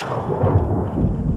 you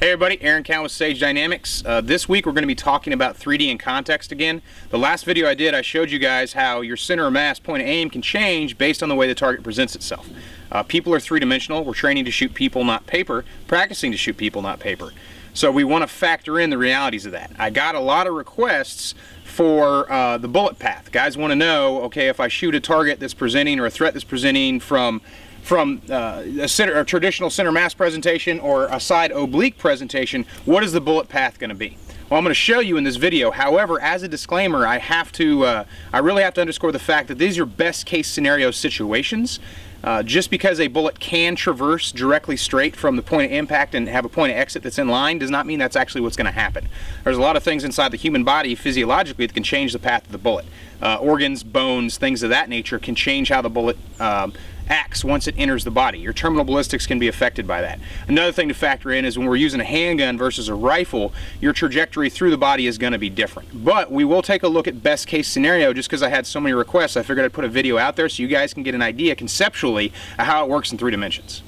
Hey everybody, Aaron Cowan with Sage Dynamics. Uh, this week we're going to be talking about 3D in context again. The last video I did, I showed you guys how your center of mass point of aim can change based on the way the target presents itself. Uh, people are three-dimensional. We're training to shoot people, not paper. Practicing to shoot people, not paper. So we want to factor in the realities of that. I got a lot of requests for uh, the bullet path. Guys want to know, okay, if I shoot a target that's presenting or a threat that's presenting from from uh, a, center, a traditional center mass presentation or a side oblique presentation, what is the bullet path going to be? Well, I'm going to show you in this video. However, as a disclaimer, I have to, uh, I really have to underscore the fact that these are best case scenario situations. Uh, just because a bullet can traverse directly straight from the point of impact and have a point of exit that's in line does not mean that's actually what's going to happen. There's a lot of things inside the human body physiologically that can change the path of the bullet. Uh, organs, bones, things of that nature can change how the bullet um, acts once it enters the body. Your terminal ballistics can be affected by that. Another thing to factor in is when we're using a handgun versus a rifle, your trajectory through the body is going to be different. But we will take a look at best case scenario just because I had so many requests. I figured I'd put a video out there so you guys can get an idea conceptually of how it works in three dimensions.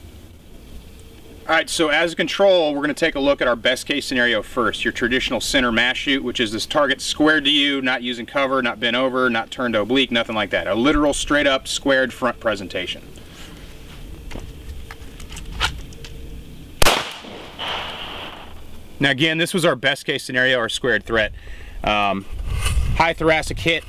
All right, so as a control, we're gonna take a look at our best case scenario first. Your traditional center mass shoot, which is this target squared to you, not using cover, not bent over, not turned oblique, nothing like that. A literal straight up squared front presentation. Now again, this was our best case scenario, our squared threat. Um, high thoracic hit,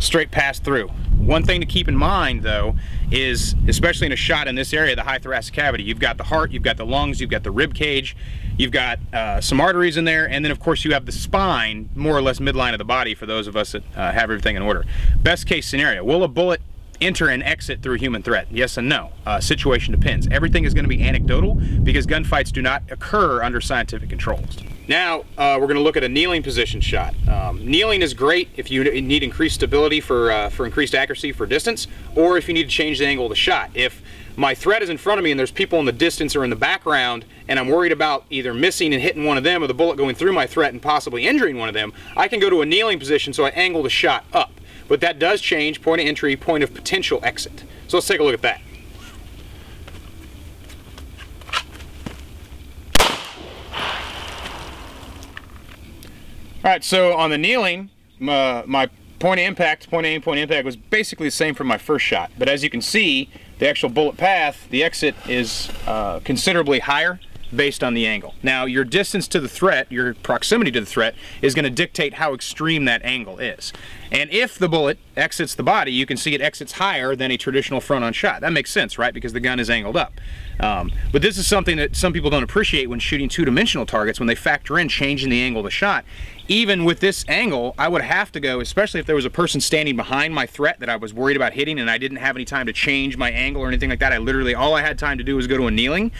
straight pass through. One thing to keep in mind though is, especially in a shot in this area, the high thoracic cavity, you've got the heart, you've got the lungs, you've got the rib cage, you've got uh, some arteries in there, and then of course you have the spine, more or less midline of the body for those of us that uh, have everything in order. Best case scenario, will a bullet enter and exit through a human threat? Yes and no. Uh, situation depends. Everything is going to be anecdotal because gunfights do not occur under scientific controls. Now uh, we're going to look at a kneeling position shot. Um, kneeling is great if you need increased stability for, uh, for increased accuracy for distance or if you need to change the angle of the shot. If my threat is in front of me and there's people in the distance or in the background and I'm worried about either missing and hitting one of them or the bullet going through my threat and possibly injuring one of them, I can go to a kneeling position so I angle the shot up. But that does change point of entry, point of potential exit. So let's take a look at that. All right, so on the kneeling, my, my point of impact, point aim, point impact was basically the same from my first shot. But as you can see, the actual bullet path, the exit is uh, considerably higher based on the angle. Now, your distance to the threat, your proximity to the threat, is going to dictate how extreme that angle is. And if the bullet exits the body, you can see it exits higher than a traditional front-on shot. That makes sense, right? Because the gun is angled up. Um, but this is something that some people don't appreciate when shooting two-dimensional targets, when they factor in changing the angle of the shot. Even with this angle, I would have to go, especially if there was a person standing behind my threat that I was worried about hitting and I didn't have any time to change my angle or anything like that. I literally, all I had time to do was go to a kneeling.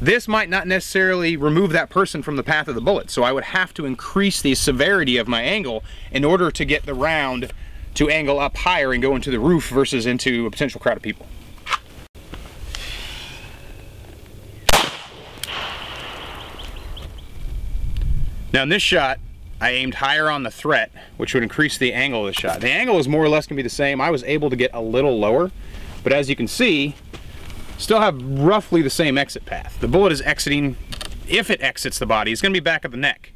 This might not necessarily remove that person from the path of the bullet, so I would have to increase the severity of my angle in order to get the round to angle up higher and go into the roof versus into a potential crowd of people. Now in this shot, I aimed higher on the threat, which would increase the angle of the shot. The angle is more or less gonna be the same. I was able to get a little lower, but as you can see, still have roughly the same exit path. The bullet is exiting, if it exits the body, it's going to be back of the neck.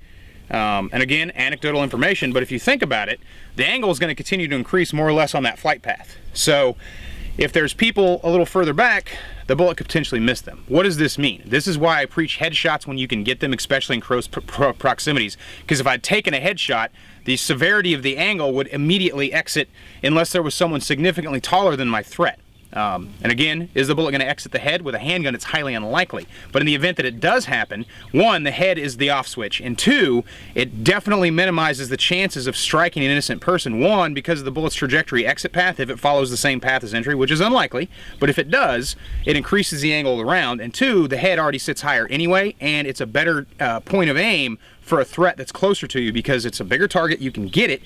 Um, and again, anecdotal information, but if you think about it, the angle is going to continue to increase more or less on that flight path. So if there's people a little further back, the bullet could potentially miss them. What does this mean? This is why I preach headshots when you can get them, especially in close pro proximities. Because if I'd taken a headshot, the severity of the angle would immediately exit unless there was someone significantly taller than my threat. Um, and again, is the bullet going to exit the head? With a handgun, it's highly unlikely. But in the event that it does happen, one, the head is the off switch, and two, it definitely minimizes the chances of striking an innocent person. One, because of the bullet's trajectory exit path, if it follows the same path as entry, which is unlikely, but if it does, it increases the angle of the round. And two, the head already sits higher anyway, and it's a better uh, point of aim for a threat that's closer to you because it's a bigger target, you can get it,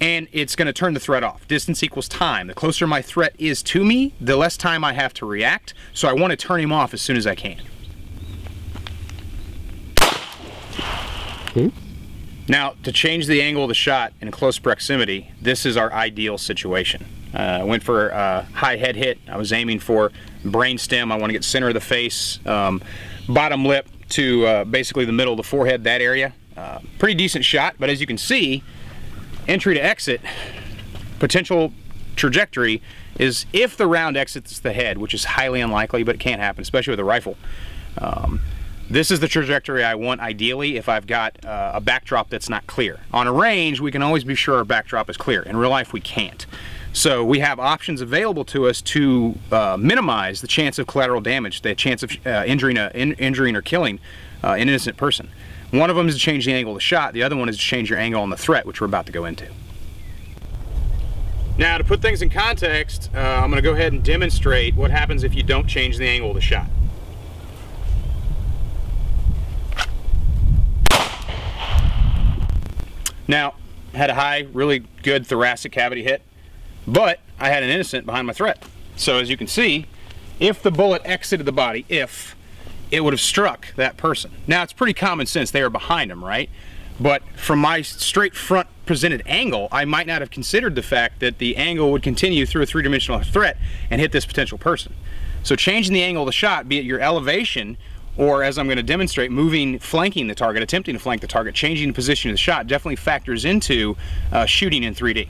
and it's going to turn the threat off. Distance equals time. The closer my threat is to me, the less time I have to react, so I want to turn him off as soon as I can. Hmm? Now, to change the angle of the shot in close proximity, this is our ideal situation. Uh, I went for a high head hit. I was aiming for brain stem. I want to get center of the face, um, bottom lip to uh, basically the middle of the forehead, that area. Uh, pretty decent shot, but as you can see, entry to exit, potential trajectory is if the round exits the head, which is highly unlikely, but it can't happen, especially with a rifle. Um, this is the trajectory I want ideally if I've got uh, a backdrop that's not clear. On a range, we can always be sure our backdrop is clear. In real life, we can't. So we have options available to us to uh, minimize the chance of collateral damage, the chance of uh, injuring, a, in, injuring or killing uh, an innocent person. One of them is to change the angle of the shot. The other one is to change your angle on the threat, which we're about to go into. Now, to put things in context, uh, I'm going to go ahead and demonstrate what happens if you don't change the angle of the shot. Now, had a high, really good thoracic cavity hit, but I had an innocent behind my threat. So as you can see, if the bullet exited the body, if, it would have struck that person. Now it's pretty common sense, they are behind him, right? But from my straight front presented angle, I might not have considered the fact that the angle would continue through a three-dimensional threat and hit this potential person. So changing the angle of the shot, be it your elevation or as I'm going to demonstrate, moving, flanking the target, attempting to flank the target, changing the position of the shot definitely factors into uh, shooting in 3D.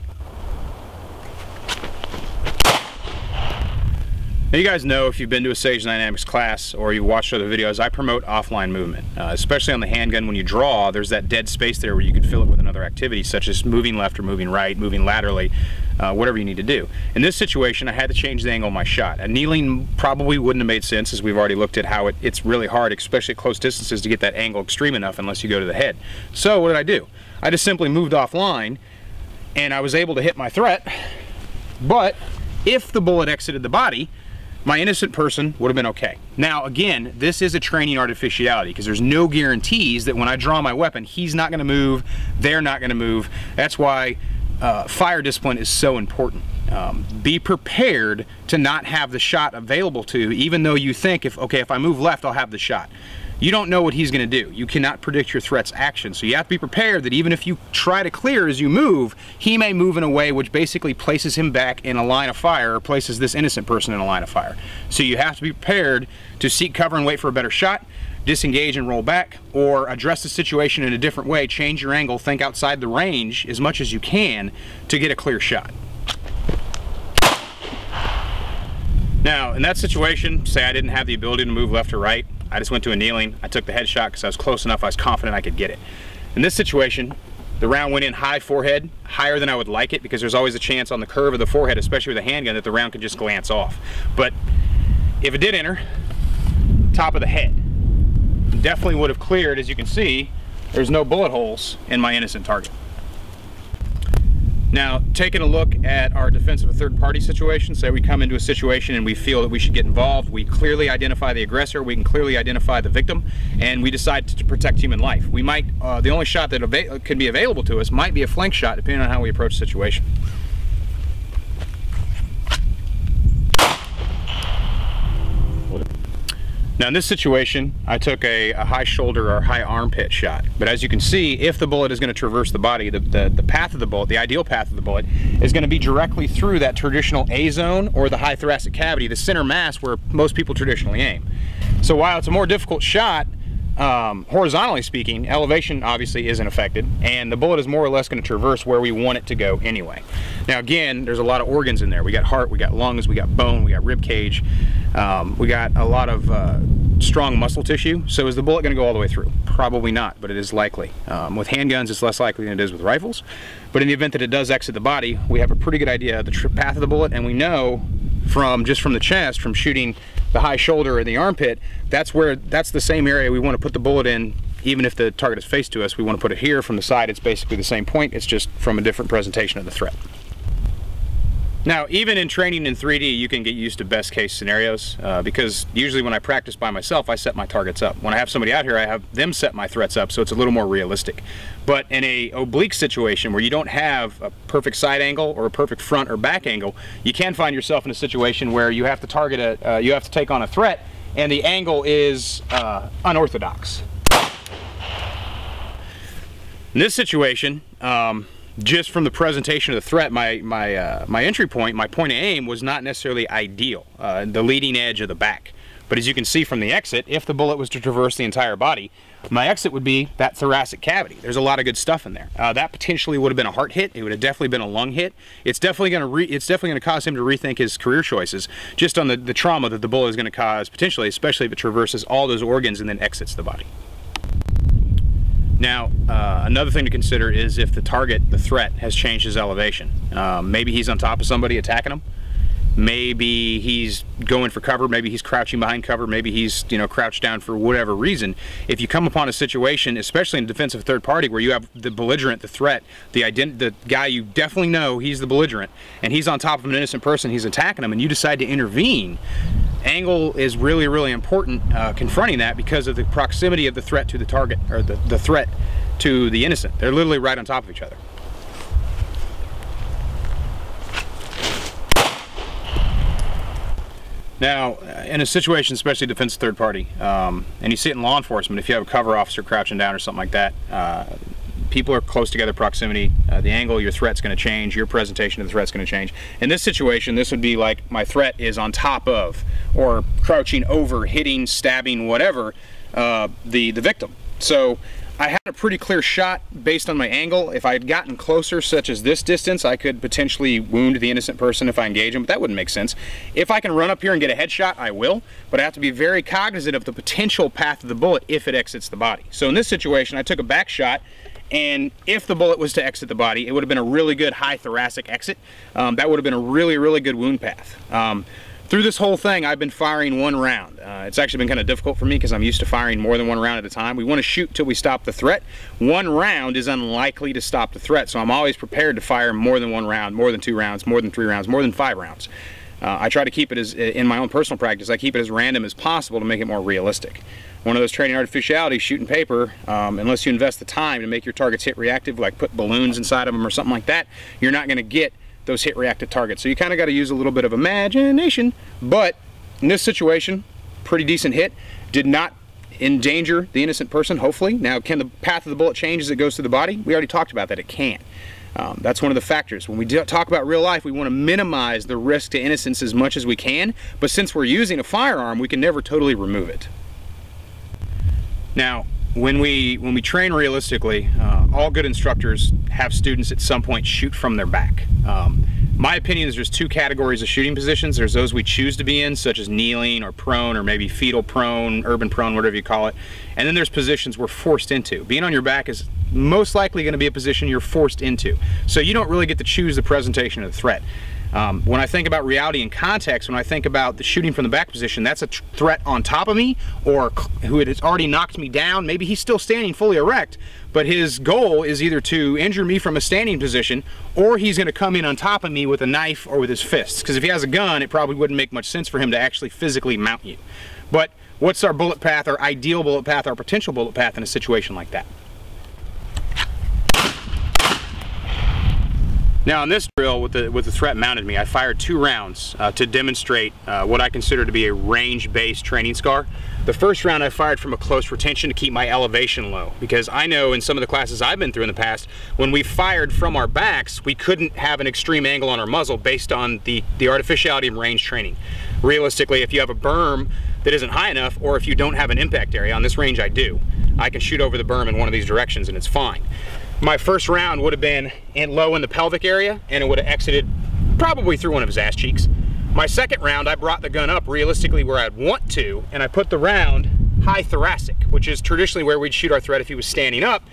Now you guys know if you've been to a Sage Dynamics class or you've watched other videos, I promote offline movement. Uh, especially on the handgun when you draw, there's that dead space there where you can fill it with another activity such as moving left or moving right, moving laterally, uh, whatever you need to do. In this situation, I had to change the angle of my shot. A kneeling probably wouldn't have made sense as we've already looked at how it, it's really hard, especially at close distances, to get that angle extreme enough unless you go to the head. So what did I do? I just simply moved offline and I was able to hit my threat, but if the bullet exited the body, my innocent person would have been okay. Now, again, this is a training artificiality because there's no guarantees that when I draw my weapon, he's not going to move, they're not going to move. That's why uh, fire discipline is so important. Um, be prepared to not have the shot available to you, even though you think if, okay, if I move left, I'll have the shot you don't know what he's going to do. You cannot predict your threat's action. So you have to be prepared that even if you try to clear as you move, he may move in a way which basically places him back in a line of fire or places this innocent person in a line of fire. So you have to be prepared to seek cover and wait for a better shot, disengage and roll back, or address the situation in a different way, change your angle, think outside the range as much as you can to get a clear shot. Now, in that situation, say I didn't have the ability to move left or right, I just went to a kneeling. I took the headshot because I was close enough. I was confident I could get it. In this situation, the round went in high forehead, higher than I would like it because there's always a chance on the curve of the forehead, especially with a handgun, that the round could just glance off. But if it did enter, top of the head, definitely would have cleared. As you can see, there's no bullet holes in my innocent target. Now, taking a look at our defense of a third party situation, say we come into a situation and we feel that we should get involved, we clearly identify the aggressor, we can clearly identify the victim, and we decide to protect human life. We might, uh, the only shot that could be available to us might be a flank shot depending on how we approach the situation. Now in this situation, I took a, a, high shoulder or high armpit shot. But as you can see, if the bullet is going to traverse the body, the, the, the, path of the bullet, the ideal path of the bullet, is going to be directly through that traditional A zone or the high thoracic cavity, the center mass where most people traditionally aim. So while it's a more difficult shot, um, horizontally speaking, elevation obviously isn't affected, and the bullet is more or less going to traverse where we want it to go anyway. Now again, there's a lot of organs in there. We got heart, we got lungs, we got bone, we got rib cage, um, we got a lot of uh, strong muscle tissue. So is the bullet going to go all the way through? Probably not, but it is likely. Um, with handguns, it's less likely than it is with rifles. But in the event that it does exit the body, we have a pretty good idea of the path of the bullet, and we know from just from the chest, from shooting the high shoulder or the armpit, that's where that's the same area we want to put the bullet in even if the target is faced to us, we want to put it here from the side. It's basically the same point. It's just from a different presentation of the threat. Now, even in training in 3D, you can get used to best case scenarios uh, because usually when I practice by myself, I set my targets up. When I have somebody out here, I have them set my threats up so it's a little more realistic. But in a oblique situation where you don't have a perfect side angle or a perfect front or back angle, you can find yourself in a situation where you have to target a, uh, you have to take on a threat and the angle is uh, unorthodox. In this situation, um, just from the presentation of the threat, my my uh, my entry point, my point of aim was not necessarily ideal, uh, the leading edge of the back. But as you can see from the exit, if the bullet was to traverse the entire body, my exit would be that thoracic cavity. There's a lot of good stuff in there. Uh, that potentially would have been a heart hit. It would have definitely been a lung hit. It's definitely going to it's definitely going to cause him to rethink his career choices, just on the the trauma that the bullet is going to cause potentially, especially if it traverses all those organs and then exits the body. Now, uh, another thing to consider is if the target, the threat, has changed his elevation. Um, maybe he's on top of somebody attacking him. Maybe he's going for cover. Maybe he's crouching behind cover. Maybe he's you know crouched down for whatever reason. If you come upon a situation, especially in defense of a third party, where you have the belligerent, the threat, the ident- the guy you definitely know he's the belligerent, and he's on top of an innocent person, he's attacking him, and you decide to intervene, angle is really, really important uh, confronting that because of the proximity of the threat to the target, or the, the threat to the innocent. They're literally right on top of each other. Now, in a situation, especially defense third party, um, and you see it in law enforcement, if you have a cover officer crouching down or something like that, uh, people are close together proximity, uh, the angle your threat's going to change, your presentation of the threat's going to change. In this situation, this would be like my threat is on top of, or crouching over, hitting, stabbing, whatever, uh, the, the victim. So I had a pretty clear shot based on my angle. If I had gotten closer, such as this distance, I could potentially wound the innocent person if I engage him, but that wouldn't make sense. If I can run up here and get a headshot, I will, but I have to be very cognizant of the potential path of the bullet if it exits the body. So in this situation, I took a back shot and if the bullet was to exit the body, it would have been a really good high thoracic exit. Um, that would have been a really, really good wound path. Um, through this whole thing, I've been firing one round. Uh, it's actually been kind of difficult for me because I'm used to firing more than one round at a time. We want to shoot till we stop the threat. One round is unlikely to stop the threat, so I'm always prepared to fire more than one round, more than two rounds, more than three rounds, more than five rounds. Uh, I try to keep it as, in my own personal practice, I keep it as random as possible to make it more realistic one of those training artificialities, shooting paper, um, unless you invest the time to make your targets hit reactive, like put balloons inside of them or something like that, you're not going to get those hit reactive targets. So you kind of got to use a little bit of imagination. But in this situation, pretty decent hit. Did not endanger the innocent person, hopefully. Now, can the path of the bullet change as it goes through the body? We already talked about that. It can. Um, that's one of the factors. When we talk about real life, we want to minimize the risk to innocence as much as we can. But since we're using a firearm, we can never totally remove it. Now, when we when we train realistically, uh, all good instructors have students at some point shoot from their back. Um, my opinion is there's two categories of shooting positions. There's those we choose to be in, such as kneeling or prone or maybe fetal prone, urban prone, whatever you call it. And then there's positions we're forced into. Being on your back is most likely going to be a position you're forced into. So you don't really get to choose the presentation of the threat. Um, when I think about reality and context, when I think about the shooting from the back position, that's a threat on top of me or who has already knocked me down. Maybe he's still standing fully erect, but his goal is either to injure me from a standing position or he's going to come in on top of me with a knife or with his fists. Because if he has a gun, it probably wouldn't make much sense for him to actually physically mount you. But what's our bullet path, our ideal bullet path, our potential bullet path in a situation like that? Now on this drill with the, with the threat mounted me, I fired two rounds uh, to demonstrate uh, what I consider to be a range-based training scar. The first round I fired from a close retention to keep my elevation low because I know in some of the classes I've been through in the past, when we fired from our backs, we couldn't have an extreme angle on our muzzle based on the, the artificiality of range training. Realistically, if you have a berm that isn't high enough or if you don't have an impact area, on this range I do, I can shoot over the berm in one of these directions and it's fine my first round would have been in low in the pelvic area and it would have exited probably through one of his ass cheeks. My second round, I brought the gun up realistically where I'd want to, and I put the round high thoracic, which is traditionally where we'd shoot our threat if he was standing up,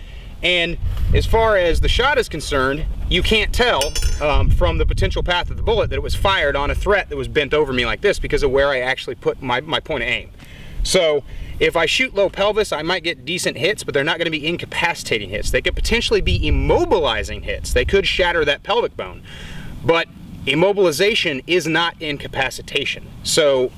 And as far as the shot is concerned, you can't tell um, from the potential path of the bullet that it was fired on a threat that was bent over me like this because of where I actually put my, my point of aim. So if I shoot low pelvis, I might get decent hits, but they're not going to be incapacitating hits. They could potentially be immobilizing hits. They could shatter that pelvic bone. But immobilization is not incapacitation. So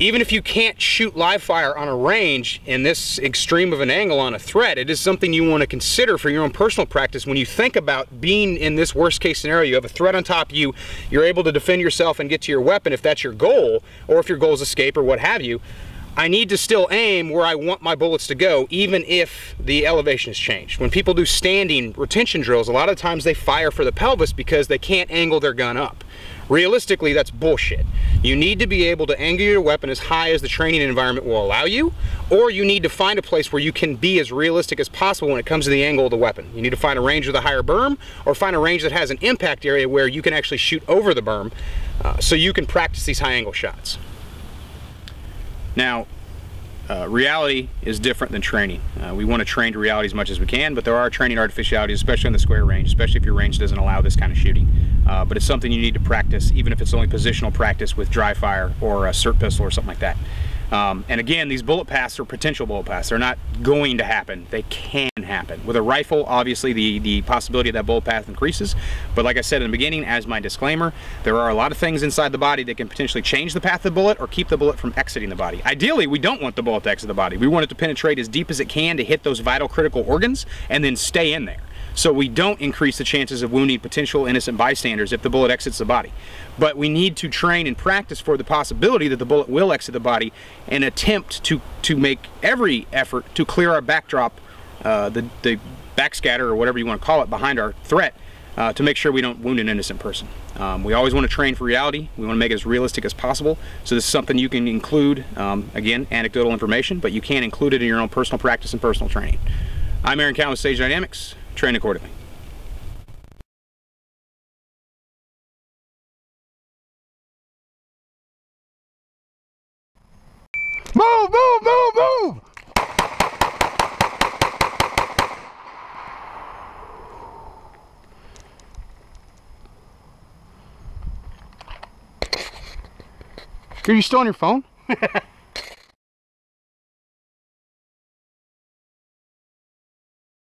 even if you can't shoot live fire on a range in this extreme of an angle on a threat, it is something you want to consider for your own personal practice when you think about being in this worst case scenario. You have a threat on top of you, you're able to defend yourself and get to your weapon if that's your goal, or if your goal is escape or what have you. I need to still aim where I want my bullets to go, even if the elevation has changed. When people do standing retention drills, a lot of times they fire for the pelvis because they can't angle their gun up. Realistically, that's bullshit. You need to be able to angle your weapon as high as the training environment will allow you, or you need to find a place where you can be as realistic as possible when it comes to the angle of the weapon. You need to find a range with a higher berm, or find a range that has an impact area where you can actually shoot over the berm, uh, so you can practice these high angle shots. Now, uh, reality is different than training. Uh, we want to train to reality as much as we can, but there are training artificialities, especially in the square range, especially if your range doesn't allow this kind of shooting. Uh, but it's something you need to practice, even if it's only positional practice with dry fire or a SIRT pistol or something like that. Um, and again, these bullet paths are potential bullet paths. They're not going to happen. They can happen. With a rifle, obviously the, the possibility of that bullet path increases. But like I said in the beginning, as my disclaimer, there are a lot of things inside the body that can potentially change the path of the bullet or keep the bullet from exiting the body. Ideally, we don't want the bullet to exit the body. We want it to penetrate as deep as it can to hit those vital critical organs and then stay in there so we don't increase the chances of wounding potential innocent bystanders if the bullet exits the body. But we need to train and practice for the possibility that the bullet will exit the body and attempt to, to make every effort to clear our backdrop, uh, the, the backscatter or whatever you want to call it, behind our threat uh, to make sure we don't wound an innocent person. Um, we always want to train for reality. We want to make it as realistic as possible. So this is something you can include, um, again, anecdotal information, but you can include it in your own personal practice and personal training. I'm Aaron Cowan with Sage Dynamics train accordingly. Move, move, move, move! Are you still on your phone?